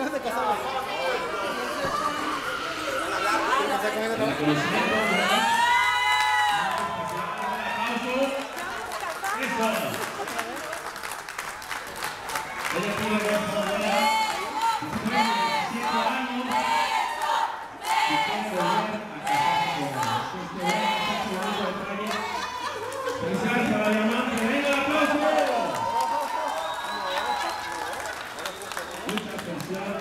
apenas se. Gracias. Yeah.